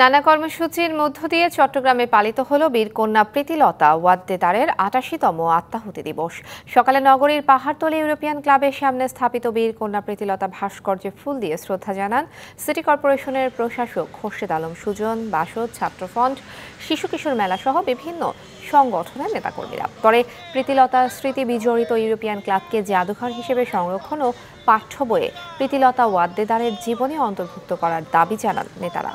নানা কর্মসূচির মধ্য দিয়ে চট্টগ্রামে পালিত হল বীরকন্যা প্রীতিলতা ওয়াদ্দেদারের আটাশিতম আত্মাহুতি দিবস। সকালে নগরীর পাহাড়তলি ইউরোপিয়ান ক্লাবের সামনে স্থাপিত বীরকন্যা প্রীতিলতা ভাস্কর্যে ফুল দিয়ে শ্রদ্ধা জানান সিটি কর্পোরেশনের প্রশাসক খোরশেদ আলম সুজন, বাসদ ছাত্রফ্রন্ট শিশু কিশোর মেলাসহ বিভিন্ন সংগঠনের নেতাকর্মীরা। পরে প্রীতিলতা স্মৃতি বিজড়িত ইউরোপিয়ান ক্লাবকে জাদুঘর হিসেবে সংরক্ষণ ও পাঠ্য বইয়ে প্রীতিলতা ওয়াদ্দেদারের জীবনে অন্তর্ভুক্ত করার দাবি জানান নেতারা।